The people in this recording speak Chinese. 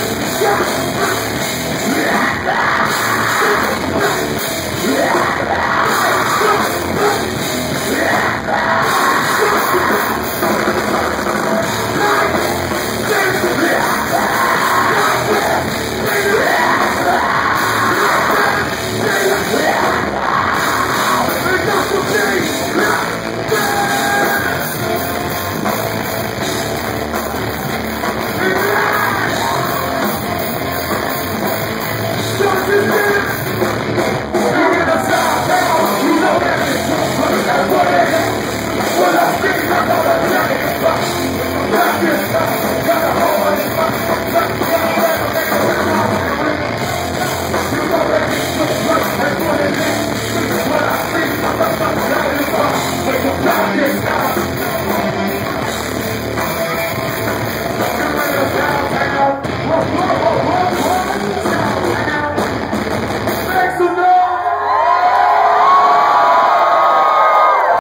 Yeah.